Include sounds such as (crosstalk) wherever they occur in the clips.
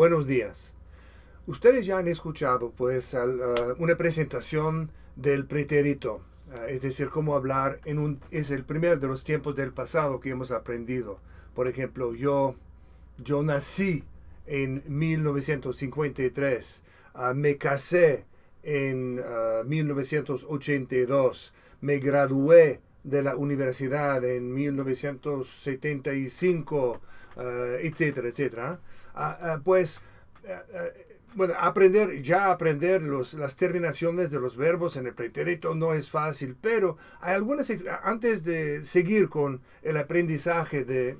Buenos días. Ustedes ya han escuchado pues al, uh, una presentación del pretérito, uh, es decir, cómo hablar en un es el primer de los tiempos del pasado que hemos aprendido. Por ejemplo, yo yo nací en 1953, uh, me casé en 1982, me gradué de la universidad en 1975, etcétera, etcétera. Pues bueno, aprender, ya aprender los, las terminaciones de los verbos en el pretérito no es fácil, pero hay algunas, antes de seguir con el aprendizaje de,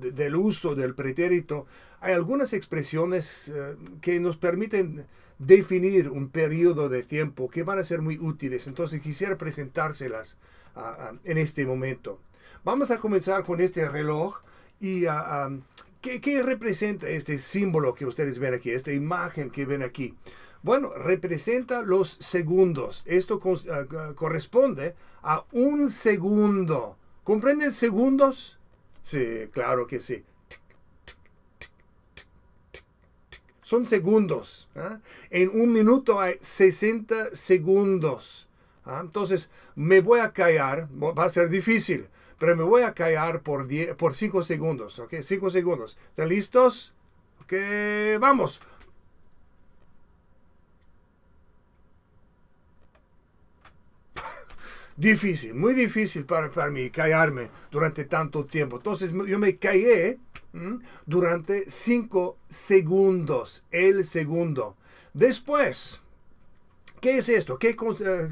de, del uso del pretérito, hay algunas expresiones uh, que nos permiten definir un periodo de tiempo que van a ser muy útiles. Entonces quisiera presentárselas uh, uh, en este momento. Vamos a comenzar con este reloj y ¿Qué, ¿Qué, representa este símbolo que ustedes ven aquí, esta imagen que ven aquí? Bueno, representa los segundos. Esto uh, corresponde a un segundo. ¿Comprenden segundos? Sí, claro que sí. Son segundos. ¿eh? En un minuto hay 60 segundos. Entonces, me voy a callar. Va a ser difícil pero me voy a callar por 5 por cinco segundos, ¿ok? 5 segundos. ¿Están listos? Ok, vamos. (laughs) difícil, muy difícil para, para mí callarme durante tanto tiempo. Entonces yo me callé durante 5 segundos, el segundo. Después, ¿qué es esto? ¿Qué, uh,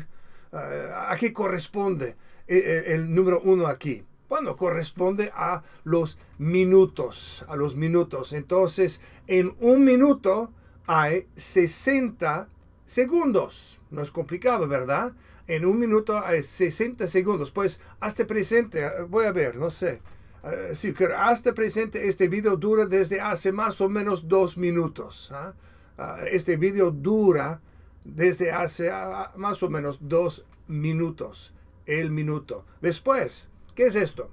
¿A qué corresponde? El número uno aquí? Bueno, corresponde a los minutos, a los minutos. Entonces, en un minuto hay 60 segundos. No es complicado, ¿verdad? En un minuto hay 60 segundos. Pues hasta presente, voy a ver, no sé. Uh, sí, hasta presente este video dura desde hace más o menos dos minutos. ¿ah? Uh, este video dura desde hace uh, más o menos dos minutos el minuto. Después, ¿qué es esto?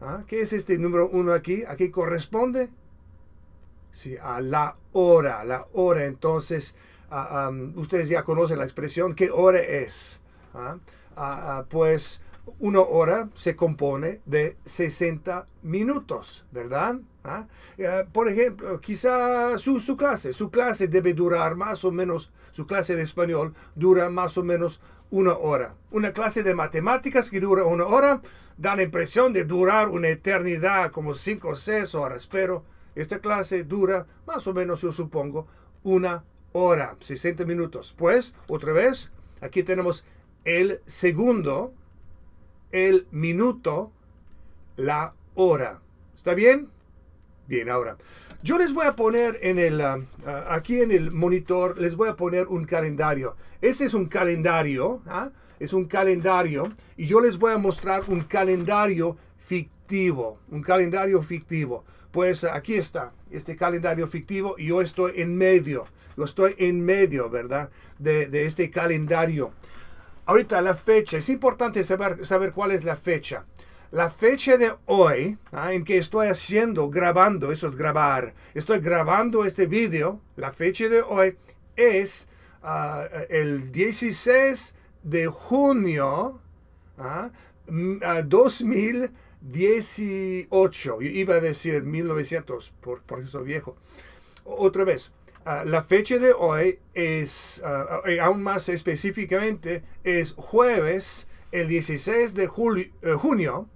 ¿Ah? ¿Qué es este número uno aquí? Aquí corresponde sí, a la hora, la hora. Entonces, ustedes ya conocen la expresión, ¿qué hora es? ¿Ah? Pues una hora se compone de 60 minutos, ¿verdad? ¿Ah? Uh, por ejemplo, quizá su, su clase, su clase debe durar más o menos, su clase de español dura más o menos una hora. Una clase de matemáticas que dura una hora da la impresión de durar una eternidad, como cinco o seis horas, pero esta clase dura más o menos, yo supongo, una hora, 60 minutos. Pues, otra vez, aquí tenemos el segundo, el minuto, la hora. ¿Está bien? Bien, ahora. Yo les voy a poner en el, uh, uh, aquí en el monitor, les voy a poner un calendario. Ese es un calendario, ¿ah? es un calendario, y yo les voy a mostrar un calendario fictivo, un calendario fictivo. Pues aquí está, este calendario fictivo, y yo estoy en medio, yo estoy en medio, ¿verdad? De, de este calendario. Ahorita la fecha, es importante saber, saber cuál es la fecha. La fecha de hoy, ¿ah? en que estoy haciendo, grabando, eso es grabar, estoy grabando este video, la fecha de hoy es uh, el 16 de junio uh, uh, 2018. Yo iba a decir 1900, por, por eso viejo. Otra vez, la fecha de hoy es, aún más específicamente, es jueves, el 16 de eh, junio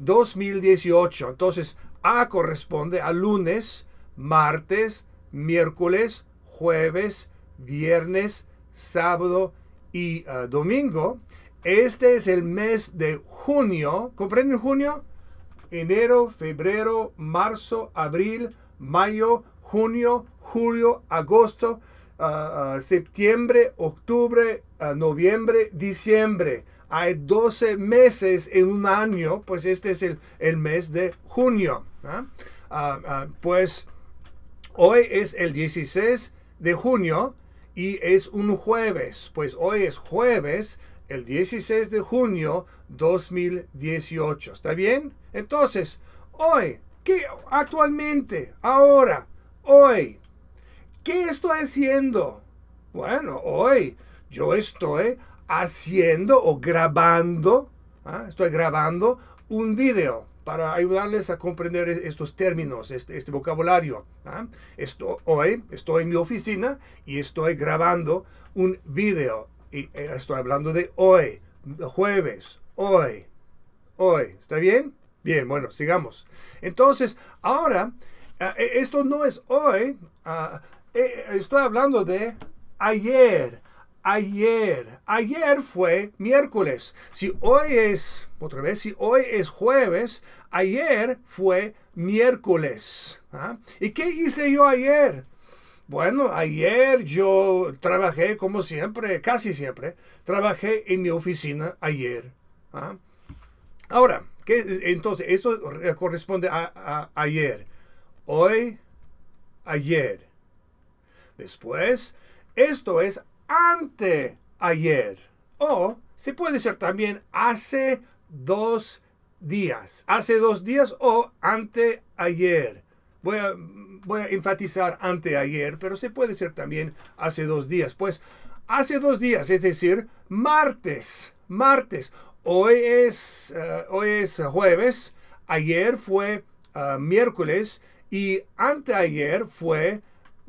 2018. Entonces, A corresponde a lunes, martes, miércoles, jueves, viernes, sábado y uh, domingo. Este es el mes de junio. ¿Comprenden junio? Enero, febrero, marzo, abril, mayo, junio, julio, agosto, uh, uh, septiembre, octubre, noviembre, diciembre hay 12 meses en un año, pues este es el, el mes de junio. ¿ah? Ah, pues hoy es el 16 de junio y es un jueves. Pues hoy es jueves, el 16 de junio 2018. ¿Está bien? Entonces, hoy, ¿qué actualmente, ahora, hoy, ¿Qué estoy haciendo? Bueno, hoy yo estoy haciendo o grabando, ¿ah? estoy grabando un video para ayudarles a comprender estos términos, este, este vocabulario. ¿ah? Hoy estoy en mi oficina y estoy grabando un video. Y eh, estoy hablando de hoy, jueves, hoy, hoy. ¿Está bien? Bien, bueno, sigamos. Entonces, ahora, ah, e, esto no es hoy, ah, eh, estoy hablando de ayer ayer. Ayer fue miércoles. Si hoy es, otra vez, si hoy es jueves, ayer fue miércoles. ¿ah? ¿Y qué hice yo ayer? Bueno, ayer yo trabajé como siempre, casi siempre, trabajé en mi oficina ayer. ¿ah? Ahora, ¿qué, entonces, esto corresponde a, a ayer. Hoy, ayer. Después, esto es ante ayer. O se puede ser también hace dos días. Hace dos días o ante ayer. Voy a, enfatizar ante ayer, pero se puede ser también hace dos días. Pues hace dos días, es decir, martes. Martes. Hoy es, eh, hoy es jueves. Ayer fue eh, miércoles y anteayer fue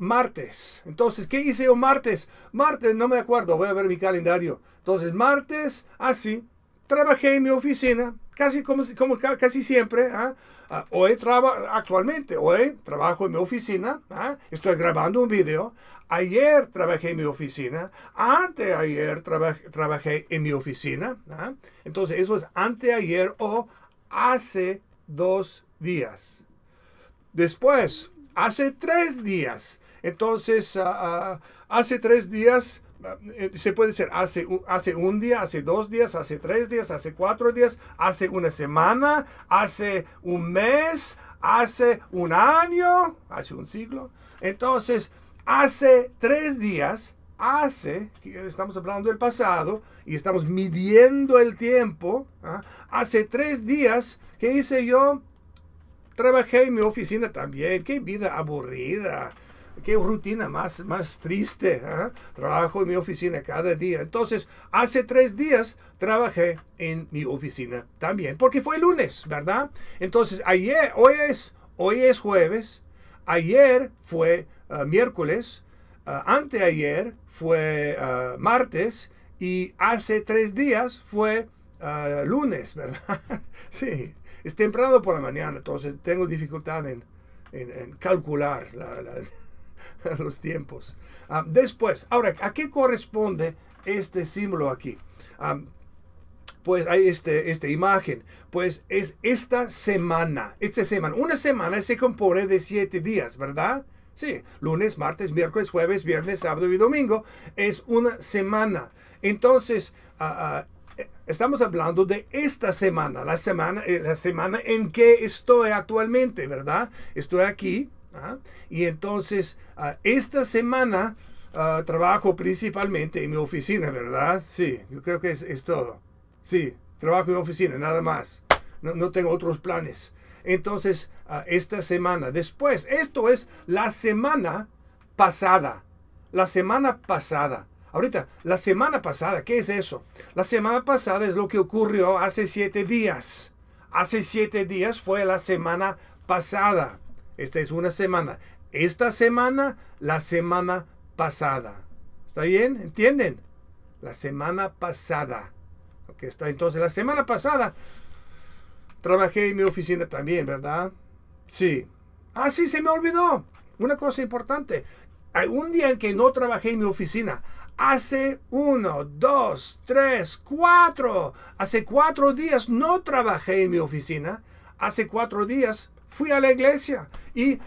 martes. Entonces, ¿qué hice yo martes? Martes, no me acuerdo, voy a ver mi calendario. Entonces, martes, así, trabajé en mi oficina, casi como, como casi siempre. ¿ah? Ah, hoy trabajo, actualmente, hoy trabajo en mi oficina, ¿ah? estoy grabando un video. Ayer trabajé en mi oficina, anteayer trabajé, trabajé en mi oficina. Entonces, eso es anteayer o hace dos días. Después, hace tres días entonces, ah, ah, hace tres días, ah, eh, se puede ser hace, hace un día, hace dos días, hace tres días, hace cuatro días, hace una semana, hace un mes, hace un año, hace un siglo. Entonces, hace tres días, hace, estamos hablando del pasado y estamos midiendo el tiempo, hace tres días, ¿qué hice yo? Trabajé en mi oficina también, qué vida aburrida qué rutina más, más triste. ¿eh? Trabajo en mi oficina cada día. Entonces, hace tres días trabajé en mi oficina también, porque fue lunes, ¿verdad? Entonces, ayer, hoy es, hoy es jueves, ayer fue uh, miércoles, uh, anteayer fue uh, martes y hace tres días fue lunes, (laughs) ¿verdad? sí, es temprano por la mañana, entonces tengo dificultad en, calcular la (laughs) los tiempos. Ah, después, ahora, ¿a qué corresponde este símbolo aquí? Ah, pues hay este, esta imagen. Pues es esta semana. Esta semana. Una semana se compone de siete días, ¿verdad? Sí, lunes, martes, miércoles, jueves, viernes, sábado y domingo. Es una semana. Entonces, ah, estamos hablando de esta semana, la semana, eh, la semana en que estoy actualmente, ¿verdad? Estoy aquí, ¿ah? Y entonces, ah, esta semana ah, trabajo principalmente en mi oficina, ¿verdad? Sí, yo creo que es, todo. Sí, trabajo en mi oficina, nada más. No, tengo otros planes. Entonces, esta semana, después, esto es la semana pasada. La semana pasada. Ahorita, la semana pasada, ¿qué es eso? La semana pasada es lo que ocurrió hace siete días. Hace siete días fue la semana pasada. Esta es una semana. Esta semana, la semana pasada. ¿Está bien? ¿Entienden? La semana pasada. Ok, está. Entonces, la semana pasada trabajé en mi oficina también, ¿verdad? Sí. Ah, sí, se me olvidó. Una cosa importante. Hay un día en que no trabajé en mi oficina. Hace uno, dos, tres, cuatro. Hace cuatro días no trabajé en mi oficina. Hace cuatro días fui a la iglesia y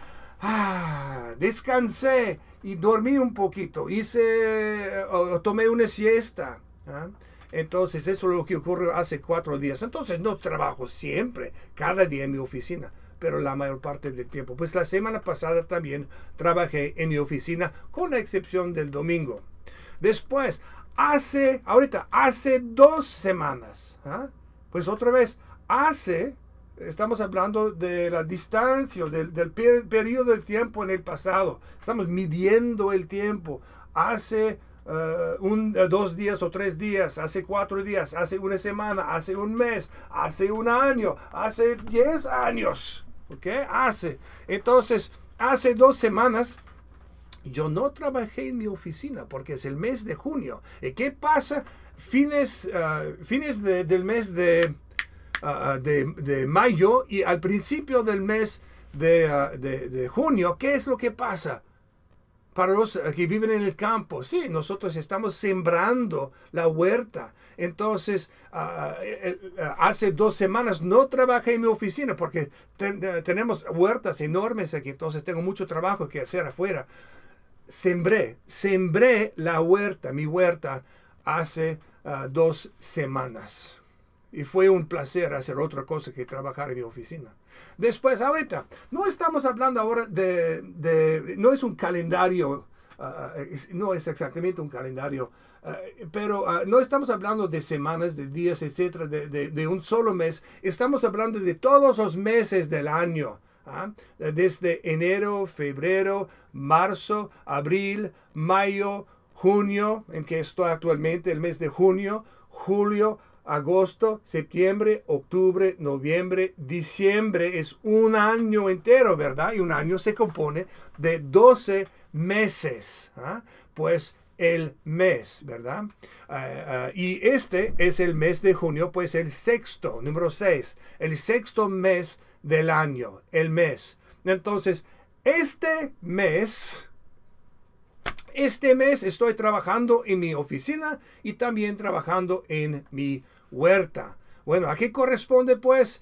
ah, descansé y dormí un poquito, hice, tomé una siesta. ¿ah? Entonces, eso es lo que ocurrió hace cuatro días. Entonces, no trabajo siempre, cada día en mi oficina, pero la mayor parte del tiempo. Pues la semana pasada también trabajé en mi oficina, con la excepción del domingo. Después, hace, ahorita, hace dos semanas, ¿ah? pues otra vez, hace Estamos hablando de la distancia, del, del periodo de tiempo en el pasado. Estamos midiendo el tiempo. Hace uh, un, dos días o tres días, hace cuatro días, hace una semana, hace un mes, hace un año, hace diez años. ¿Ok? Hace. Entonces, hace dos semanas yo no trabajé en mi oficina porque es el mes de junio. ¿Y qué pasa? Fines, uh, fines de, del mes de Ah, ah, de, mayo y al principio del mes ah, de, junio, ¿qué es lo que pasa? Para los que viven en el campo, sí, nosotros estamos sembrando la huerta. Entonces, hace dos semanas no trabajé en mi oficina porque tenemos huertas enormes aquí, entonces tengo mucho trabajo que hacer afuera. Sembré, sembré la huerta, mi huerta, hace dos semanas y fue un placer hacer otra cosa que trabajar en mi oficina. Después, ahorita, no estamos hablando ahora de, no es un calendario, ah, ah, no es exactamente un calendario, ah, pero no estamos hablando de semanas, de días, etcétera, de, de, un solo mes. Estamos hablando de todos los meses del año. Desde enero, febrero, marzo, abril, mayo, junio, en que estoy actualmente, el mes de junio, julio, agosto, septiembre, octubre, noviembre, diciembre. Es un año entero, ¿verdad? Y un año se compone de 12 meses. ¿ah? Pues el mes, ¿verdad? Ah, ah, y este es el mes de junio, pues el sexto, número 6, el sexto mes del año, el mes. Entonces, este mes este mes estoy trabajando en mi oficina y también trabajando en mi huerta. Bueno, ¿a qué corresponde pues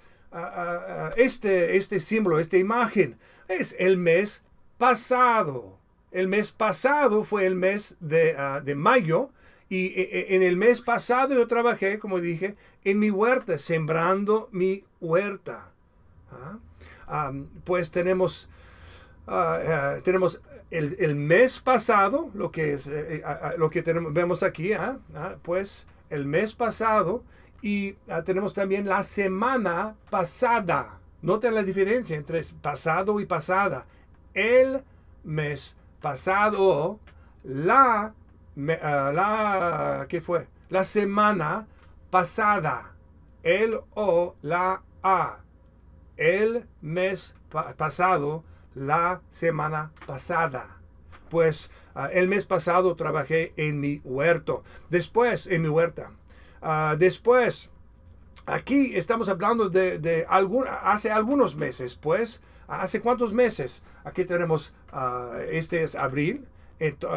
este, este símbolo, esta imagen? Es el mes pasado. El mes pasado fue el mes de, ah, mayo y e, e, en el mes pasado yo trabajé, como dije, en mi huerta, sembrando mi huerta. ¿Ah? pues tenemos, ah, tenemos el, mes pasado, lo que, es, eh, eh, lo que tenemos, vemos aquí, ¿ah? ¿Ah? pues el mes pasado y ah, tenemos también la semana pasada. Noten la diferencia entre pasado y pasada. El mes pasado, la, la ¿qué fue? La semana pasada. El o la a. El mes pasado la semana pasada. Pues ah, el mes pasado trabajé en mi huerto. Después, en mi huerta. Ah, después, aquí estamos hablando de, hace algunos meses, pues. ¿Hace cuántos meses? Aquí tenemos, ah, este es abril,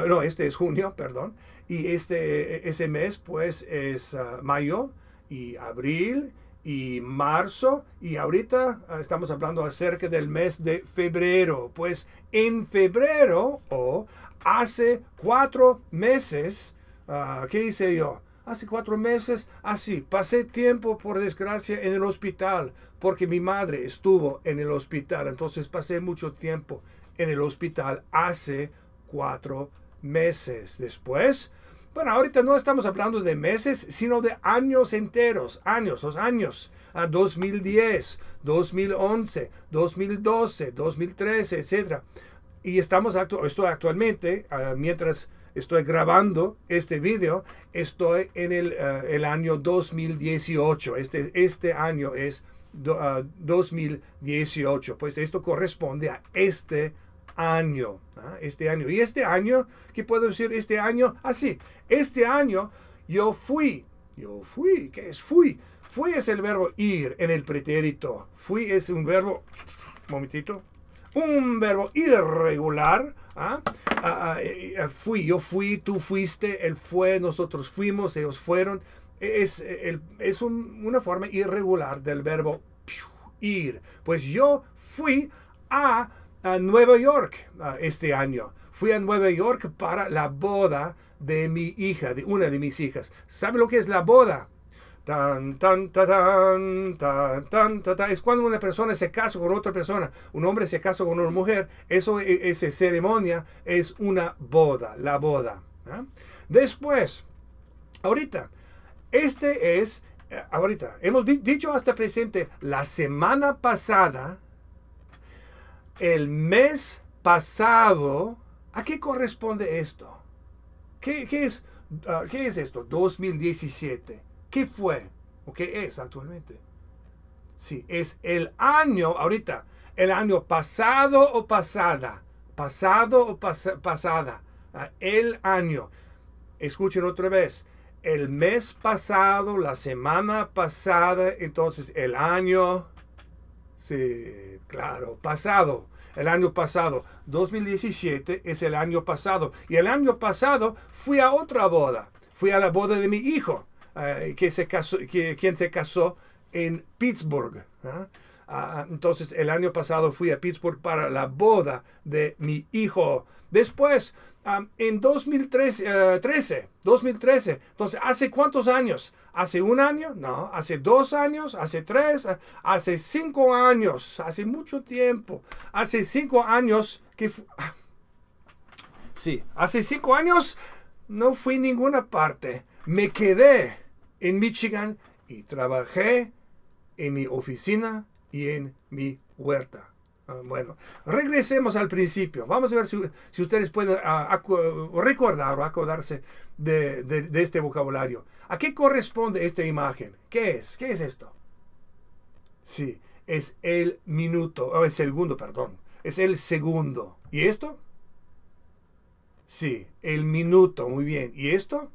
no, este es junio, perdón. Y este, ese mes, pues, es mayo y abril y marzo y ahorita ah, estamos hablando acerca del mes de febrero. Pues en febrero o hace cuatro meses, uh, ¿qué hice yo? Hace cuatro meses, así, pasé tiempo por desgracia en el hospital porque mi madre estuvo en el hospital. Entonces pasé mucho tiempo en el hospital hace cuatro meses. Después, bueno, ahorita no estamos hablando de meses, sino de años enteros, años, los años, a 2010, 2011, 2012, 2013, etc. Y estamos estoy actualmente, ah, mientras estoy grabando este video, estoy en el, ah, el año 2018. Este, este año es 2018. Ah, pues esto corresponde a este año. ¿ah? Este año. Y este año, ¿qué puedo decir? Este año, así. Ah, este año yo fui. Yo fui. ¿Qué es fui? Fui es el verbo ir en el pretérito. Fui es un verbo. momentito. Un verbo irregular. ¿Ah? Eh, eh, fui, yo fui, tú fuiste, él fue, nosotros fuimos, ellos fueron. Es, el, es una forma irregular del verbo ir. Pues yo fui a a Nueva York este año. Fui a Nueva York para la boda de mi hija, de una de mis hijas. ¿Sabe lo que es la boda? Tan, tan, tan, tan, tan, Es cuando una persona se casa con otra persona. Un hombre se casa con una mujer. Eso, e, ceremonia es una boda, la boda. Después, ahorita, este es eh, ahorita, hemos dicho hasta presente, la semana pasada, el mes pasado, ¿a qué corresponde esto? ¿Qué, es, ah, ¿Qué es esto? 2017. ¿Qué fue? ¿O qué es actualmente? Sí, es el año, ahorita, el año pasado o pasada. Pasado o pasada. Ah, el año. Escuchen otra vez. El mes pasado, la semana pasada, entonces el año, sí, claro, pasado, el año pasado, 2017 es el año pasado. Y el año pasado fui a otra boda, fui a la boda de mi hijo, eh, que se casó, que, quien se casó en Pittsburgh. ¿ah? Ah, entonces el año pasado fui a Pittsburgh para la boda de mi hijo. Después en 2013, 2013, eh, entonces, ¿hace cuántos años? ¿Hace un año? No, hace dos años, hace tres, hace cinco años, hace mucho tiempo. Hace cinco años que... Ah, sí, hace cinco años no fui a ninguna parte. Me quedé en Michigan y trabajé en mi oficina y en mi huerta. Ah, bueno, regresemos al principio. Vamos a ver si, ustedes pueden ah, recordar o acordarse de, este vocabulario. ¿A qué corresponde esta imagen? ¿Qué es? ¿Qué es esto? Sí, es el minuto, o el segundo, perdón. Es el segundo. ¿Y esto? Sí, el minuto, muy bien. ¿Y esto?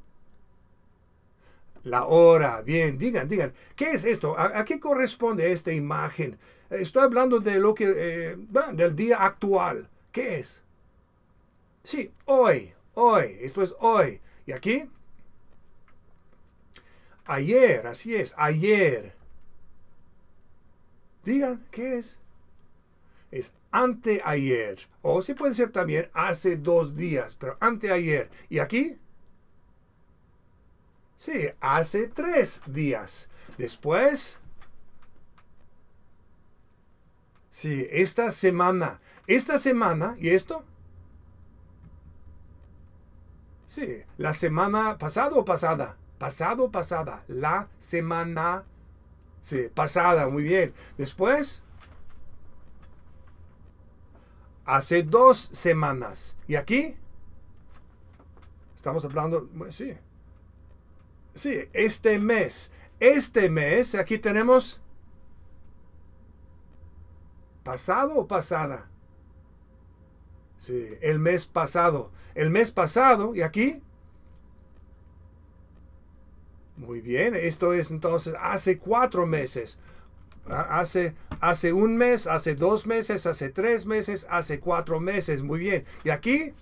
La hora, bien, digan, digan. ¿Qué es esto? ¿A, qué corresponde esta imagen? Estoy hablando de lo que, eh, del día actual. ¿Qué es? Sí, hoy, hoy, esto es hoy. ¿Y aquí? Ayer, así es, ayer. Digan, ¿qué es? Es anteayer. O se puede ser también hace dos días, pero anteayer. ¿Y aquí? Sí, hace tres días. Después, Sí, esta semana. Esta semana, ¿y esto? Sí, la semana pasada o pasada. Pasado o pasada. La semana. Sí, pasada, muy bien. Después. Hace dos semanas. ¿Y aquí? Estamos hablando, sí. Sí, este mes. Este mes, aquí tenemos ¿Pasado o pasada? Sí, el mes pasado. El mes pasado, ¿y aquí? Muy bien, esto es entonces hace cuatro meses. Hace, hace un mes, hace dos meses, hace tres meses, hace cuatro meses. Muy bien. ¿Y aquí?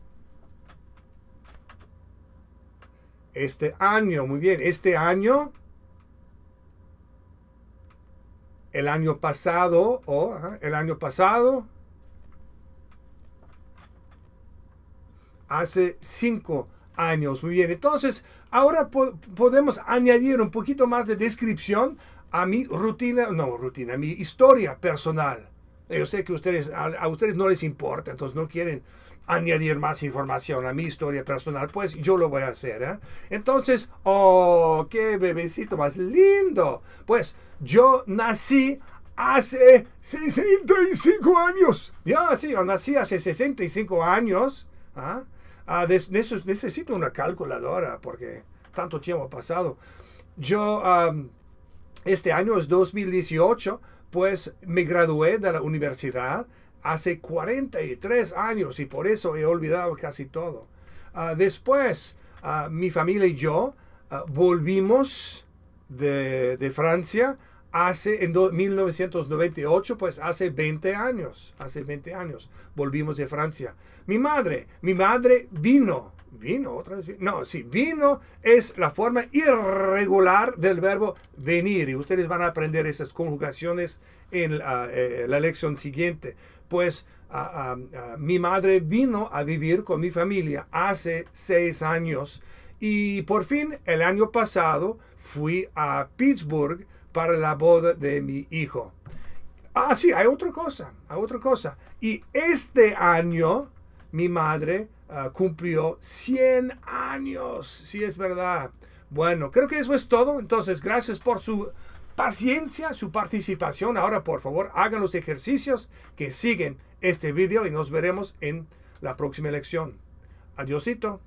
Este año, muy bien. Este año el año pasado o el año pasado hace cinco años. Muy bien, entonces ahora podemos añadir un poquito más de descripción a mi rutina, no rutina, a mi historia personal. Yo sé que ustedes, a, ustedes no les importa, entonces no quieren añadir más información a mi historia personal, pues yo lo voy a hacer. ¿eh? Entonces, oh, qué bebecito más lindo. Pues yo nací hace 65 años. Ya, sí, yo nací hace 65 años. ¿ah? Ah, de, eso necesito una calculadora porque tanto tiempo ha pasado. Yo, este año es 2018, pues me gradué de la universidad hace 43 años y por eso he olvidado casi todo. Ah, después, mi familia y yo volvimos de, de Francia hace en 1998, pues hace 20 años, hace 20 años, volvimos de Francia. Mi madre, mi madre vino, vino otra vez, no, sí, vino es la forma irregular del verbo venir y ustedes van a aprender esas conjugaciones en la, eh, lección siguiente. Pues mi madre vino a vivir con mi familia hace seis años y por fin el año pasado fui a Pittsburgh para la boda de mi hijo. Ah, sí, hay otra cosa, hay otra cosa. Y este año mi madre ah, cumplió 100 años, sí es verdad. Bueno, creo que eso es todo. Entonces, gracias por su paciencia, su participación. Ahora, por favor, hagan los ejercicios que siguen este video y nos veremos en la próxima lección. Adiosito.